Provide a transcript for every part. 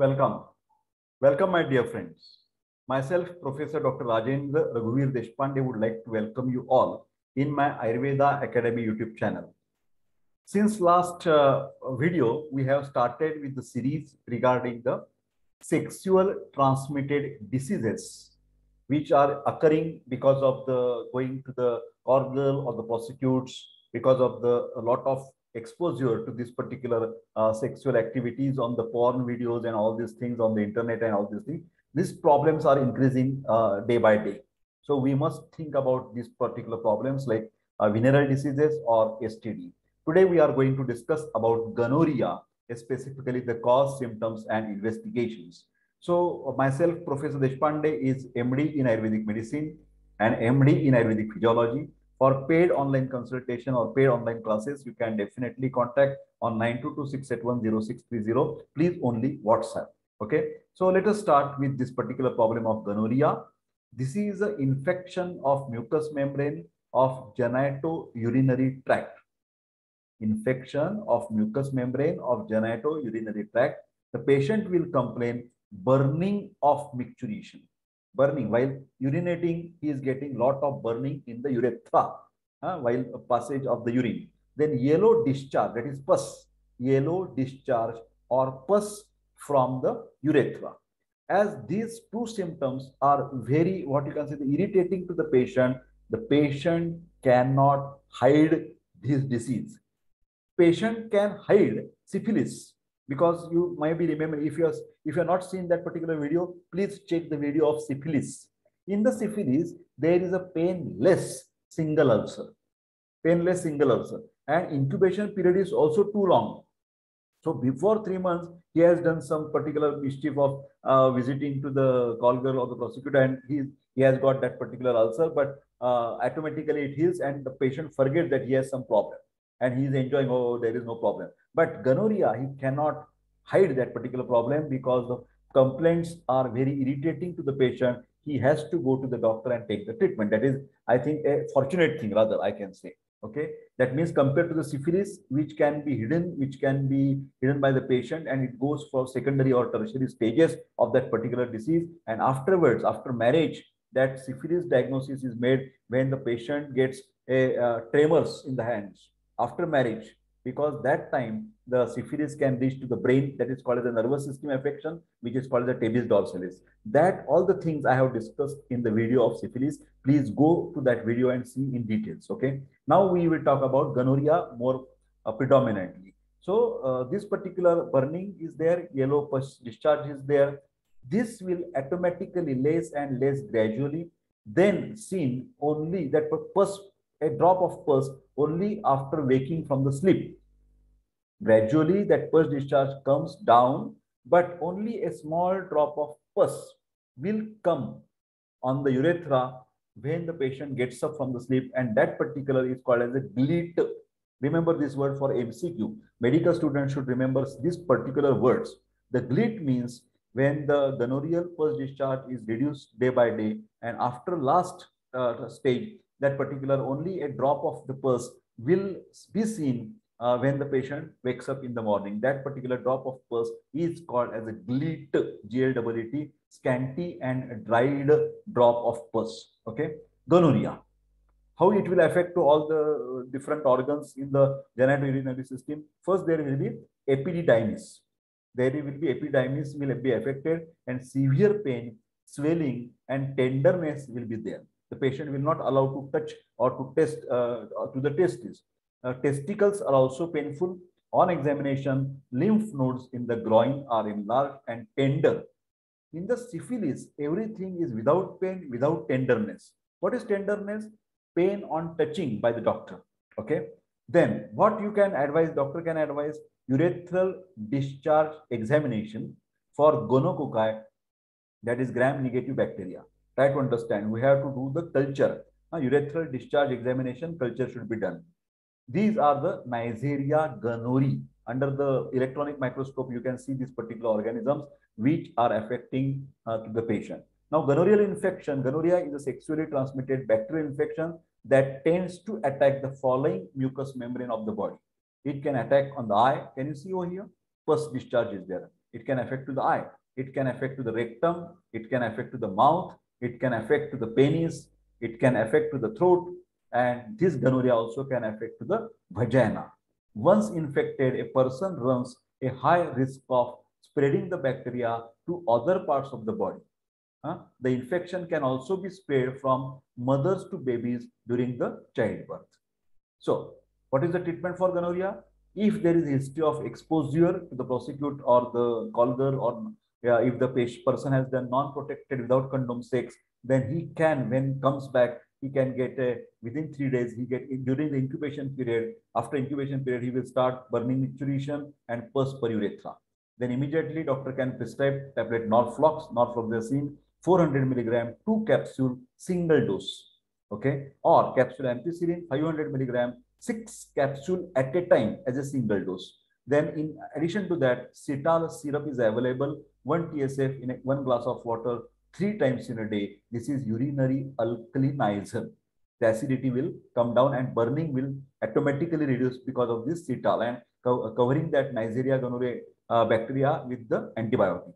Welcome. Welcome, my dear friends. Myself, Professor Dr. Rajendra Raghuvir Deshpande would like to welcome you all in my Ayurveda Academy YouTube channel. Since last uh, video, we have started with the series regarding the sexual transmitted diseases which are occurring because of the going to the call or the prostitutes because of the a lot of exposure to this particular uh, sexual activities on the porn videos and all these things on the internet and all these things. These problems are increasing uh, day by day. So we must think about these particular problems like uh, venereal diseases or std today we are going to discuss about gonorrhea specifically the cause symptoms and investigations. So myself professor deshpande is md in ayurvedic medicine and md in ayurvedic physiology for paid online consultation or paid online classes, you can definitely contact on 922-681-0630. Please only WhatsApp. Okay. So let us start with this particular problem of gonorrhea. This is an infection of mucous membrane of genitourinary tract. Infection of mucous membrane of genitourinary tract. The patient will complain burning of micturition burning while urinating he is getting lot of burning in the urethra uh, while passage of the urine. Then yellow discharge that is pus yellow discharge or pus from the urethra. As these two symptoms are very what you can say irritating to the patient the patient cannot hide this disease. Patient can hide syphilis because you might be remember if you are if you are not seen that particular video please check the video of syphilis. In the syphilis there is a painless single ulcer. Painless single ulcer. And incubation period is also too long. So before three months he has done some particular mischief of uh, visiting to the call girl or the prosecutor and he he has got that particular ulcer but uh, automatically it heals and the patient forgets that he has some problem and he is enjoying oh there is no problem but gonorrhea, he cannot hide that particular problem because the complaints are very irritating to the patient. He has to go to the doctor and take the treatment. That is, I think, a fortunate thing, rather, I can say. Okay, that means compared to the syphilis, which can be hidden, which can be hidden by the patient, and it goes for secondary or tertiary stages of that particular disease. And afterwards, after marriage, that syphilis diagnosis is made when the patient gets a uh, tremors in the hands after marriage because that time the syphilis can reach to the brain that is called as a nervous system affection which is called the tabes dorsalis that all the things i have discussed in the video of syphilis please go to that video and see in details okay? Now we will talk about gonorrhea more uh, predominantly. So uh, this particular burning is there yellow pus discharge is there. This will automatically less and less gradually then seen only that pus a drop of pus only after waking from the sleep. Gradually, that pus discharge comes down, but only a small drop of pus will come on the urethra when the patient gets up from the sleep, and that particular is called as a gleet. Remember this word for MCQ. Medical students should remember these particular words. The gleat means when the gonorrheal pus discharge is reduced day by day, and after last uh, stage, that particular only a drop of the pus will be seen uh, when the patient wakes up in the morning. That particular drop of pus is called as a gleet, G-L-E-T, scanty and dried drop of pus. Okay, gonorrhea. How it will affect to all the different organs in the genitourinary system. First, there will be epididymis. There will be epididymis will be affected and severe pain, swelling and tenderness will be there the patient will not allow to touch or to test uh, to the testes. Uh, testicles are also painful. On examination, lymph nodes in the groin are enlarged and tender. In the syphilis, everything is without pain, without tenderness. What is tenderness? Pain on touching by the doctor. Okay. Then what you can advise, doctor can advise urethral discharge examination for gonococci, that is gram-negative bacteria try to understand. We have to do the culture. Uh, urethral discharge examination culture should be done. These are the Neisseria gonorrhoeae. Under the electronic microscope, you can see these particular organisms which are affecting uh, the patient. Now, gonorrheal infection, gonorrhea is a sexually transmitted bacterial infection that tends to attack the following mucous membrane of the body. It can attack on the eye. Can you see over here? Pus discharge is there. it can affect to the eye, it can affect to the rectum, it can affect to the mouth, it can affect to the penis, it can affect to the throat, and this gonorrhea also can affect to the vagina. Once infected, a person runs a high risk of spreading the bacteria to other parts of the body. The infection can also be spread from mothers to babies during the childbirth. So, what is the treatment for gonorrhea? If there is history of exposure to the prostitute or the colgar or uh, if the person has done non-protected without condom sex, then he can, when comes back, he can get a, within three days, he get during the incubation period, after incubation period, he will start burning micturition and pus per urethra. Then immediately doctor can prescribe tablet Norflox, norfloxacin, 400 milligram, two capsule, single dose. Okay. Or capsule ampicillin, 500 milligram, six capsule at a time as a single dose. Then in addition to that, Cital syrup is available, one TSF in a, one glass of water, three times in a day. This is urinary alkalinizer. The acidity will come down and burning will automatically reduce because of this Cital and co covering that Neisseria gonorrhoeae uh, bacteria with the antibiotic.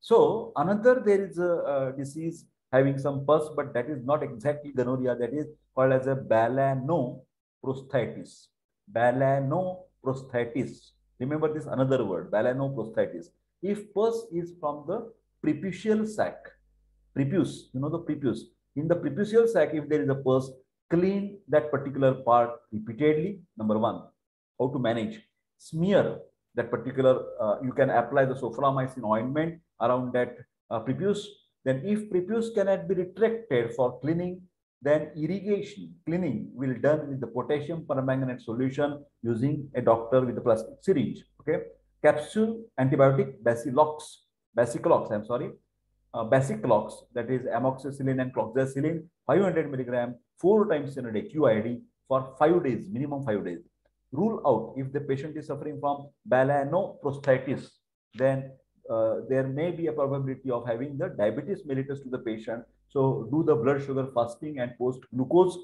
So another there is a, a, disease having some pus, but that is not exactly gonorrhea. That is called as a balanoposthitis. Balanoposthitis. Remember this another word, balanoposthitis. If pus is from the preputial sac, prepuce, you know the prepuce. In the preputial sac, if there is a pus, clean that particular part repeatedly. Number one, how to manage. Smear that particular, uh, you can apply the soframycin ointment around that uh, prepuce. Then if prepuce cannot be retracted for cleaning, then irrigation, cleaning will done with the potassium permanganate solution using a doctor with a plastic syringe. Okay. Capsule antibiotic Basilox, Basiclox, I'm sorry. Uh, Basiclox, that is amoxicillin and cloxacillin, 500 milligram, four times in a day, QID, for five days, minimum five days. Rule out if the patient is suffering from balanoposthitis, then uh, there may be a probability of having the diabetes mellitus to the patient. So do the blood sugar fasting and post glucose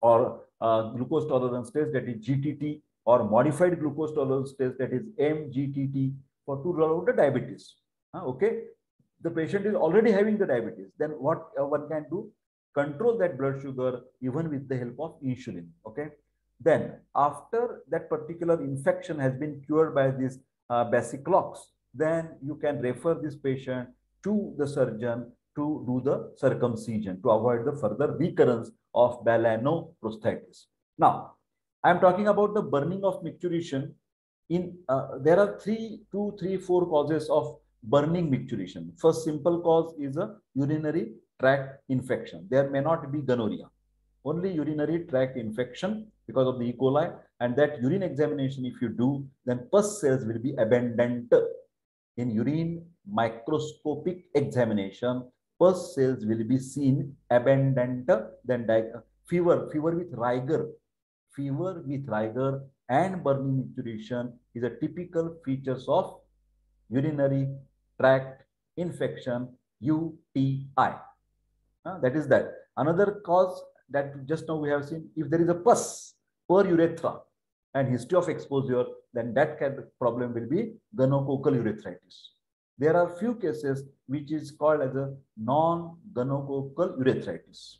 or uh, glucose tolerance test that is GTT or modified glucose tolerance test that is MGTT for to rule out the diabetes. Uh, okay, the patient is already having the diabetes. Then what uh, one can do? Control that blood sugar even with the help of insulin. Okay. Then after that particular infection has been cured by these uh, Basiclox, then you can refer this patient to the surgeon to do the circumcision to avoid the further recurrence of balanoposthitis. Now, I am talking about the burning of micturition. In uh, there are three, two, three, four causes of burning micturition. First simple cause is a urinary tract infection. There may not be gonorrhea, only urinary tract infection because of the E. coli. And that urine examination, if you do, then pus cells will be abundant in urine microscopic examination, pus cells will be seen abundant than fever, fever with rigor. Fever with rigor and burning micturition is a typical features of urinary tract infection, UTI. Uh, that is that. Another cause that just now we have seen, if there is a pus per urethra, and history of exposure, then that kind of problem will be gonococcal urethritis. There are few cases which is called as a non-gonococcal urethritis.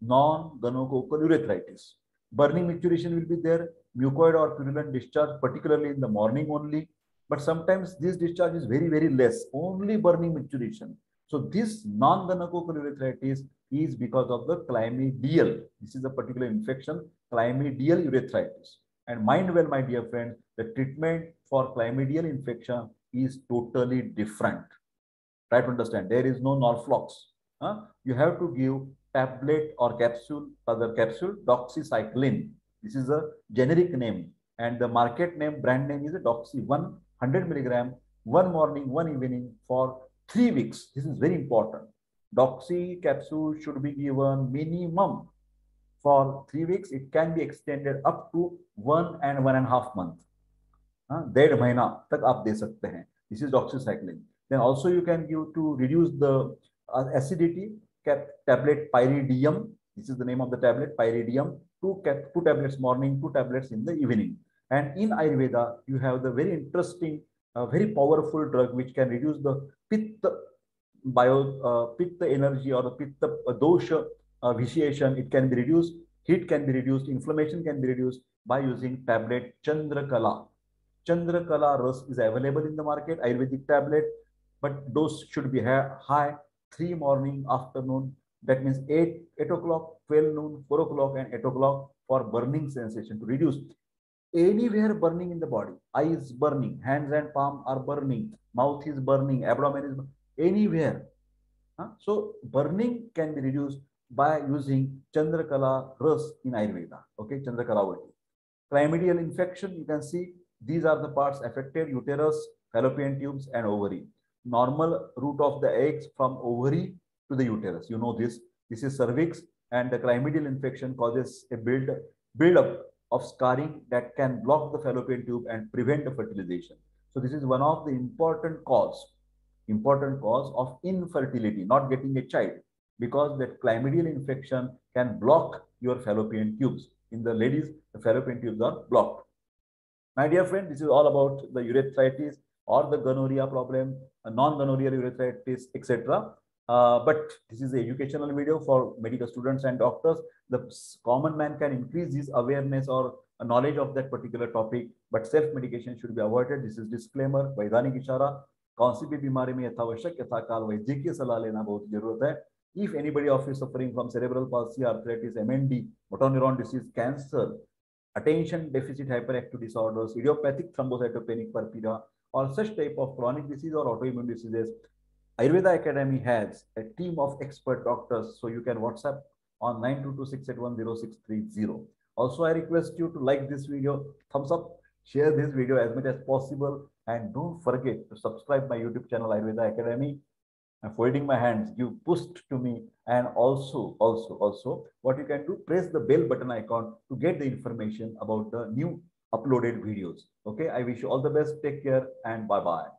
Non-gonococcal urethritis. Burning micturition will be there, mucoid or purulent discharge, particularly in the morning only. But sometimes this discharge is very, very less, only burning micturition. So this non-gonococcal urethritis is because of the chlamydial. This is a particular infection, chlamydial urethritis. And mind well, my dear friend, the treatment for chlamydial infection is totally different. Try to understand. There is no Norflox. Huh? You have to give tablet or capsule, other capsule, doxycycline. This is a generic name. And the market name, brand name is a Doxy 100 milligram, one morning, one evening for three weeks. This is very important. Doxy capsule should be given minimum for three weeks. It can be extended up to one and one and a half month. डेढ़ महीना तक आप दे सकते हैं this is doxycycline then also you can give to reduce the uh, acidity tablet pyridium this is the name of the tablet pyridium two two tablets morning two tablets in the evening and in ayurveda you have the very interesting a very powerful drug which can reduce the pitta bio uh, pitta energy or the pitta uh, dosha uh, vitiation. It can be reduced. Heat can be reduced. Inflammation can be reduced by using tablet Chandrakala. Chandrakala Ras is available in the market, Ayurvedic tablet, but dose should be high, 3 morning, afternoon. That means 8, 8 o'clock, 12 noon, 4 o'clock and 8 o'clock for burning sensation to reduce anywhere burning in the body. Eyes burning, hands and palm are burning, mouth is burning, abdomen is anywhere. Huh? So burning can be reduced by using Chandrakala Ras in Ayurveda. Okay, Chandrakala Chlamydial infection, you can see these are the parts affected, uterus, fallopian tubes and ovary. Normal route of the eggs from ovary to the uterus. You know this. This is cervix and the chlamydial infection causes a build, build up of scarring that can block the fallopian tube and prevent the fertilization. So this is one of the important cause, important cause of infertility, not getting a child, because that chlamydial infection can block your fallopian tubes. In the ladies, the fallopian tubes are blocked. My dear friend, this is all about the urethritis or the gonorrhea problem, non-gonorrhea urethritis, etc. Uh, but this is the educational video for medical students and doctors. The common man can increase his awareness or knowledge of that particular topic, but self-medication should be avoided. This is disclaimer, वैधानिक इशारा कौन सी भी बीमारी में यथावश्यक यथाकाल वैद्यकीय सलाह लेना बहुत जरूरत है if anybody of you suffering from cerebral palsy, arthritis, MND, motor neuron disease, cancer, attention deficit hyperactive disorders, idiopathic thrombocytopenic purpura, or such type of chronic disease or autoimmune diseases, Ayurveda Academy has a team of expert doctors. So you can WhatsApp on 922-681-0630. Also, I request you to like this video, thumbs up, share this video as much as possible. And don't forget to subscribe my YouTube channel, Ayurveda Academy. I'm folding my hands, give boost to me. And also, also, also, what you can do, press the bell button icon to get the information about the new uploaded videos. Okay, I wish you all the best. Take care and bye-bye.